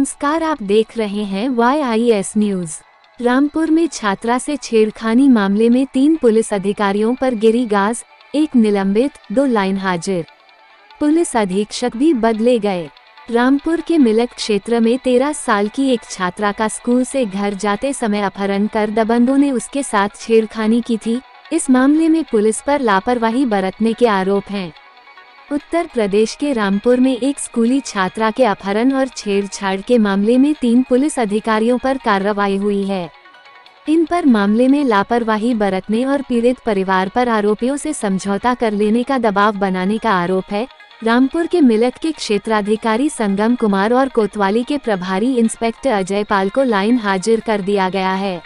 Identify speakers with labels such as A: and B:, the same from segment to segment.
A: नमस्कार, आप देख रहे हैं Y I S news Rampur में छात्रा से छेड़खानी मामले में तीन पुलिस अधिकारियों पर गिरी गाज, एक निलंबित, दो लाइन हाजिर। पुलिस अधीक्षक भी बदले गए। रामपुर के मिलक क्षेत्र में तेरह साल की एक छात्रा का स्कूल से घर जाते समय अपहरण कर दबंगों ने उसके साथ छेड़खानी की थी। इस मामले में पुलिस पर लापरवाही बरतने के आरोप हैं। उत्तर प्रदेश के रामपुर में एक स्कूली छात्रा के अपहरण और छेड़छाड़ के मामले में तीन पुलिस अधिकारियों पर कार्रवाई हुई है। इन पर मामले में लापरवाही बरतने और पीड़ित परिवार पर आरोपियों से समझौता कर लेने का दबाव बनाने का आरोप है। रामपुर के मिलक के क्षेत्राधिकारी संगम कुमार और कोतवाली के प्रभारी इंस्पेक्टर अजय पाल को लाइन हाजिर कर दिया गया है।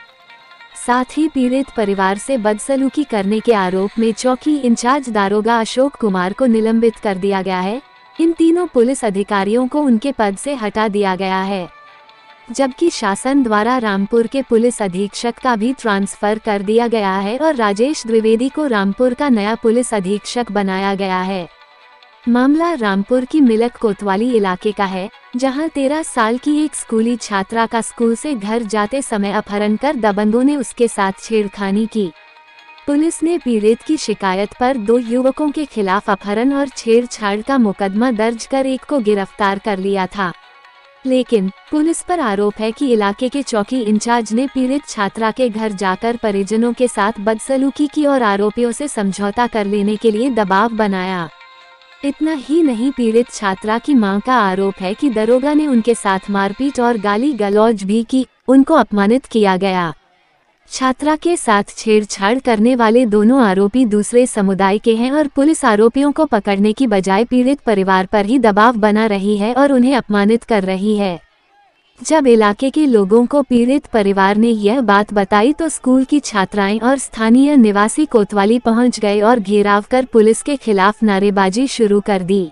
A: साथ ही पीड़ित परिवार से बदसलूकी करने के आरोप में चौकी इंचार्ज दारोगा अशोक कुमार को निलंबित कर दिया गया है। इन तीनों पुलिस अधिकारियों को उनके पद से हटा दिया गया है। जबकि शासन द्वारा रामपुर के पुलिस अधीक्षक का भी ट्रांसफ़र कर दिया गया है और राजेश द्विवेदी को रामपुर का नया पुलिस अधीक्षक बनाया गया है। मामला रामपुर की मिलक कोतवाली इलाके का है, जहाँ तेरह साल की एक स्कूली छात्रा का स्कूल से घर जाते समय अपहरण कर दबंगों ने उसके साथ छेड़खानी की। पुलिस ने पीड़ित की शिकायत पर दो युवकों के खिलाफ अपहरण और छेड़छाड़ का मुकदमा दर्ज कर एक को गिरफ़्तार कर लिया था। लेकिन, पुलिस पर आरोप है कि इलाके के चौकी इंचार्ज ने पीड़ित छात्रा के घर जाकर परिजनों के साथ बदसलूकी की और आरोपियों से समझौता कर लेने के लिए दबाव बनाया। इतना ही नहीं, पीड़ित छात्रा की माँ का आरोप है कि दरोगा ने उनके साथ मारपीट और गाली गलौज भी की, उनको अपमानित किया गया। छात्रा के साथ छेड़छाड़ करने वाले दोनों आरोपी दूसरे समुदाय के हैं और पुलिस आरोपियों को पकड़ने की बजाय पीड़ित परिवार पर ही दबाव बना रही है और उन्हें अपमानित कर रही है। जब इलाके के लोगों को पीड़ित परिवार ने यह बात बताई तो स्कूल की छात्राएँ और स्थानीय निवासी कोतवाली पहुँच गए और घेराव कर पुलिस के खिलाफ नारेबाजी शुरू कर दी।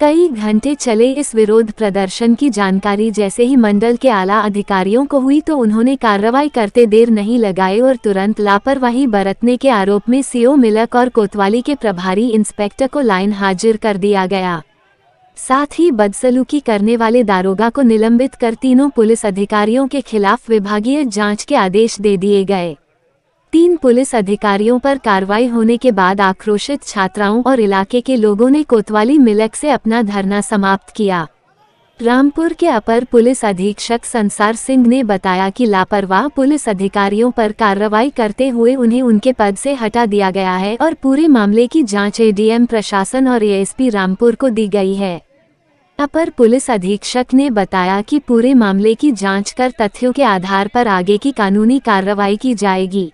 A: कई घंटे चले इस विरोध प्रदर्शन की जानकारी जैसे ही मंडल के आला अधिकारियों को हुई तो उन्होंने कार्रवाई करते देर नहीं लगाए और तुरंत लापरवाही बरतने के आरोप में सीओ मिलक और कोतवाली के प्रभारी इंस्पेक्टर को लाइन हाजिर कर दिया गया। साथ ही बदसलूकी करने वाले दारोगा को निलंबित कर तीनों पुलिस अधिकारियों के खिलाफ विभागीय जाँच के आदेश दे दिए गए। तीन पुलिस अधिकारियों पर कार्रवाई होने के बाद आक्रोशित छात्राओं और इलाके के लोगों ने कोतवाली मिलक से अपना धरना समाप्त किया। रामपुर के अपर पुलिस अधीक्षक संसार सिंह ने बताया कि लापरवाह पुलिस अधिकारियों पर कार्रवाई करते हुए उन्हें उनके पद से हटा दिया गया है और पूरे मामले की जाँच एडीएम प्रशासन और एएसपी रामपुर को दी गई है। अपर पुलिस अधीक्षक ने बताया कि पूरे मामले की जाँच कर तथ्यों के आधार पर आगे की कानूनी कार्रवाई की जाएगी।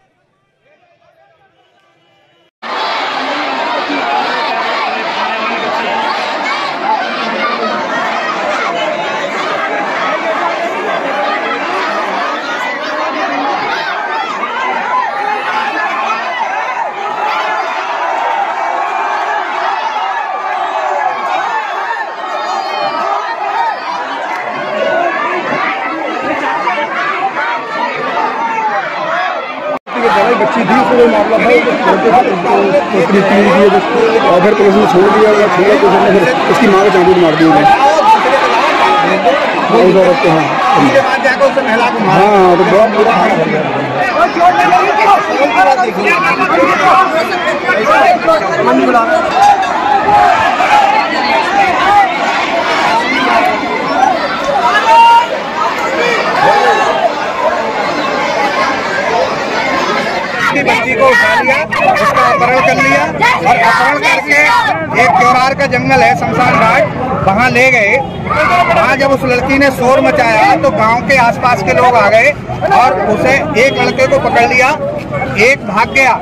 B: लड़ाई बच्ची थी उसको मामला था अगर पुलिस ने छोड़ दिया या छोड़ा तो उसने फिर उसकी माँ को चांदी मार दी उन्हें को हाँ हाँ। हाँ तो बहुत बुरा
C: बच्ची को उठा लिया, उसका अपहरण कर लिया और अपहरण करके एक त्योहार का जंगल है शमशान घाट, वहाँ ले गए। वहाँ जब उस लड़की ने शोर मचाया तो गाँव के आसपास के लोग आ गए और उसे एक लड़के को पकड़ लिया, एक भाग गया।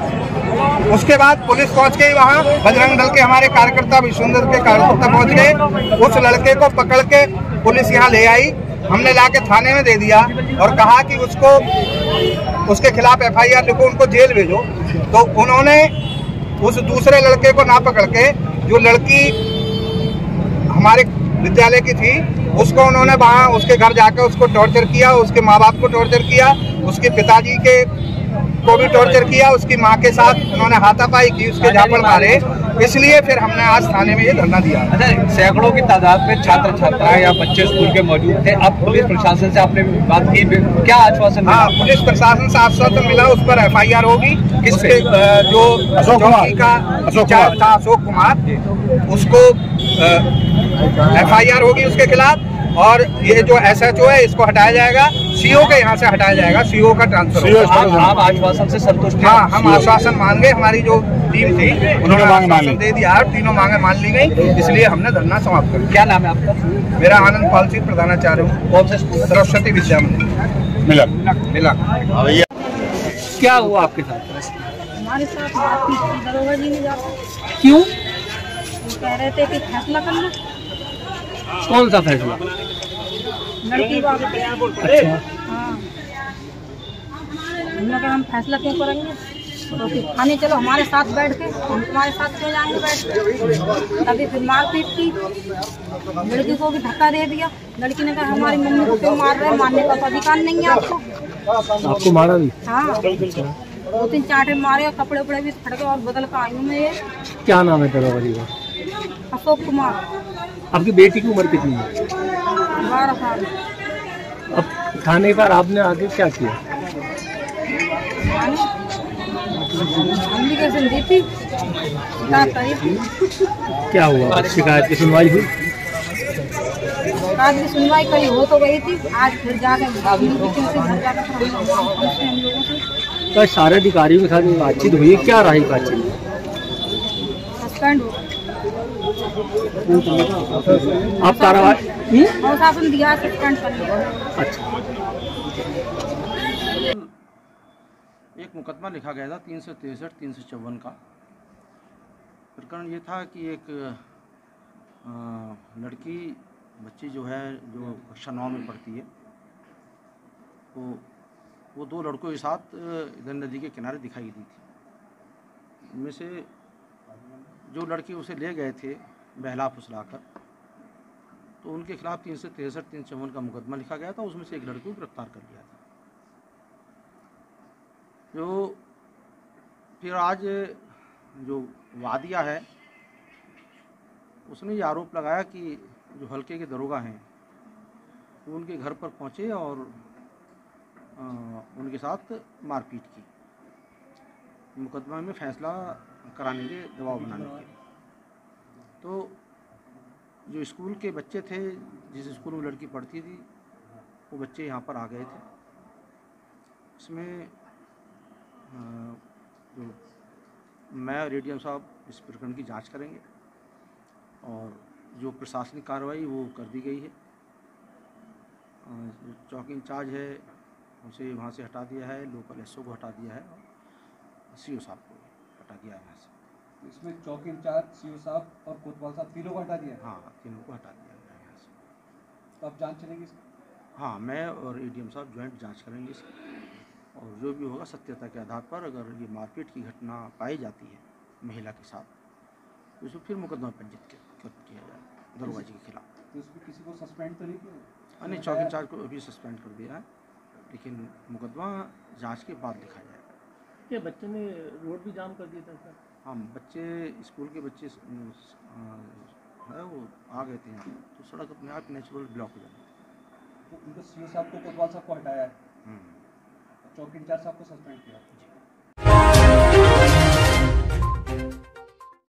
C: उसके बाद पुलिस पहुँच गई वहाँ, बजरंग दल के हमारे कार्यकर्ता विश्वंदर के कार्यकर्ता पहुँच गए। उस लड़के को पकड़ के पुलिस यहाँ ले आई। हमने ला थाने में दे दिया और कहा कि उसको, उसके खिलाफ एफआईआर लिखो, उनको जेल भेजो। तो उन्होंने उस दूसरे लड़के को ना पकड़ के, जो लड़की हमारे विद्यालय की थी, उसको उन्होंने वहाँ, उसके घर जाकर उसको टॉर्चर किया, उसके माँ बाप को टॉर्चर किया, उसके पिताजी के को भी टॉर्चर किया उसकी माँ के साथ उन्होंने हाथापाई की उसके झापड़ मारे। इसलिए फिर हमने आज थाने में ये धरना दिया।
D: अच्छा सैकड़ों की तादाद में छात्र छात्राएँ या बच्चे स्कूल के मौजूद थे। अब पुलिस प्रशासन से आपने बात की क्या आश्वासन
C: हाँ पुलिस प्रशासन से आश्वासन मिला उस पर एफ़ आई आर होगी इसके जो
B: अशोक
C: का
B: अशोक कुमार।
C: था अशोक कुमार उसको एफ़ आई आर होगी उसके खिलाफ। और ये जो एस एच ओ है इसको हटाया जाएगा। सीओ के यहाँ से हटाया जाएगा। सीओ का ट्रांसफ़र होगा।
D: आप आप आश्वासन से संतुष्ट हैं?
C: हाँ हम आश्वासन मान गए हमारी जो टीम थी उन्होंने
B: मांगे मान
C: आश्वासन
B: ली।
C: दे दिया और तीनों मांगे मान ली गई। इसलिए हमने धरना समाप्त कर
D: क्या नाम है आपका?
C: मेरा आनंद पालसी प्रधानाचार्य हूँ।
D: कौन से
C: सरस्वती विद्या मंदिर।
B: मिला।
C: मिला।
D: क्या हुआ आपके साथ?
E: हमारे साथ दरोगा जी ने जाकर
D: क्यों?
E: कह रहे थे कि फैसला करना।
D: कौन सा फैसला? अच्छा।
E: हाँ। हमने हम फैसला क्यों करेंगे? तो खाने चलो हमारे साथ बैठ के हम तुम्हारे साथ क्यों जाएँगे बैठ के? तभी फिर मारपीट की। लड़की को भी धक्का दे दिया। लड़की ने कहा हमारी मम्मी को क्यों मार रहे हैं? मारने का तो अधिकार नहीं है आपको।
D: आपको मारा भी?
E: हाँ। दो तीन चांटे मारे और कपड़े उपड़े भी फट गए और बदल कर आई हूँ मैं ये।
D: क्या नाम है का
E: अशोक कुमार।
D: आपकी बेटी की उम्र कितनी है? अब थाने पर आपने आगे क्या किया? क्या हुआ? शिकायत की सुनवाई हुई?
E: आज की सुनवाई करी हो तो गई थी। आज फिर जाकर
D: तो सारे अधिकारियों के साथ बातचीत हुई क्या रही बातचीत?
E: सस्पेंड हो
D: आप कार्रवाई हम्म?
E: और शासन दिया सस्पेंड कर
D: अच्छा।
F: एक मुकदमा लिखा गया था तीन सौ तिरसठ तीन सौ चौवन का। प्रकरण ये था कि एक अ, लड़की बच्ची जो है जो कक्षा नौ में पढ़ती है तो वो दो लड़कों के साथ इधर नदी के किनारे दिखाई दी थी। उनमें से जो लड़के उसे ले गए थे बहला फुसला कर तो उनके खिलाफ तीन सौ तिरसठ तीन चौवन का मुकदमा लिखा गया था उसमें से एक लड़की को गिरफ़्तार कर लिया था। जो फिर आज जो वादिया है उसने ये आरोप लगाया कि जो हल्के के दरोगा हैं वो उनके घर पर पहुँचे और अ, उनके साथ मारपीट की। मुकदमा में फैसला कराने के दबाव बनाने के तो जो स्कूल के बच्चे थे, जिस स्कूल में लड़की पढ़ती थी, वो बच्चे यहाँ पर आ गए थे। इसमें जो मैं और एडीएम साहब इस प्रकरण की जाँच करेंगे और जो प्रशासनिक कार्रवाई वो कर दी गई है। चौकी इंचार्ज है, उसे वहाँ से हटा दिया है, लोकल एसओ को हटा दिया है सी साहब को। हटा दिया है यहाँ से
D: इसमें चौकी इंचार्ज सीओ साहब और कोतवाल साहब तीनों को हटा दिया?
F: हाँ तीनों को हटा दिया गया है यहाँ से।
D: तो अब जाँच चलेगी
F: हाँ मैं और एडीएम साहब ज्वाइंट जाँच करेंगे इसकी। और जो भी होगा सत्यता के आधार पर अगर ये मारपीट की घटना पाई जाती है महिला के साथ तो इसको फिर मुकदमा पंजीत किया जाए दरोगा जी के खिलाफ।
D: तो इसमें किसी को सस्पेंड तो नहीं किया?
F: अन्य चौक इंचार्ज को अभी सस्पेंड कर दिया है लेकिन मुकदमा जाँच के बाद लिखा जाएगा
D: क्या बच्चे ने रोड भी जाम कर दिया था सर?
F: हाँ बच्चे स्कूल के बच्चे है वो आ गए थे यहाँ। तो सड़क अपने आप नेचुरल ब्लॉक हो जाती
D: तो उनको सीओ साहब को कोतवाल साहब को हटाया है?
F: है
D: चौकी इंचार्ज साहब को सस्पेंड किया?
F: जी।